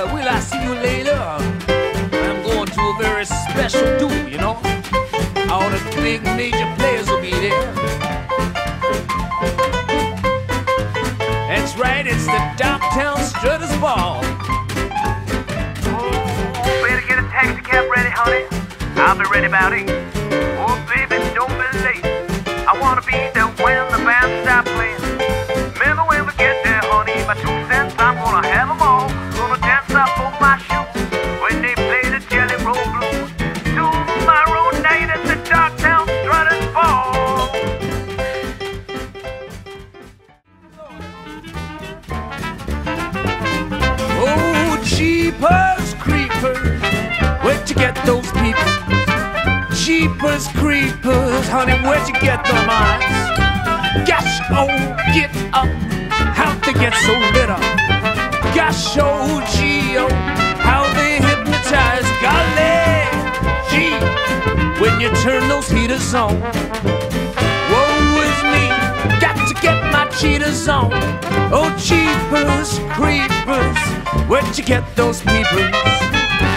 Uh, will I see you later? I'm going to a very special do, you know? All the big major players will be there. That's right, it's the downtown Strutters Ball. Better get a taxi cab ready, honey. I'll be ready about. Oh, baby. Jeepers creepers, where'd you get those people? Jeepers creepers, honey, where'd you get them eyes? Gosh, oh, get up, how'd they get so lit up? Gosh, oh, gee, oh, how they hypnotize. Golly, gee, when you turn those heaters on. Woe is me, got to get my cheaters on. Oh, jeepers, creepers, where'd you get those peepers?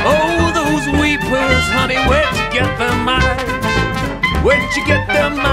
Oh, those weepers, honey, where'd you get them eyes? Where'd you get them eyes?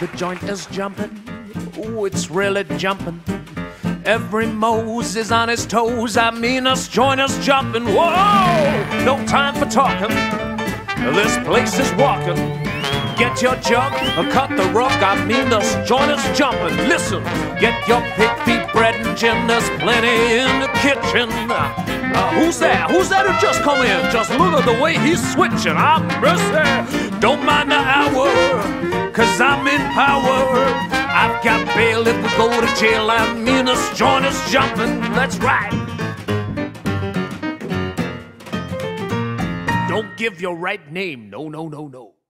The joint is jumping, oh, it's really jumping. Every Mose is on his toes. I mean, us joint is jumping. Whoa! No time for talking. This place is walking. Get your jug or cut the rug. I mean, us joint is jumping. Listen, get your pig feet, bread and gin. There's plenty in the kitchen. Uh, who's that? Who's that who just come in? Just look at the way he's switching. I'm mercy. Don't mind the hour, cause I'm in power. I've got bail if we go to jail. I mean, us join us, jumping. That's right. Don't give your right name. No, no, no, no.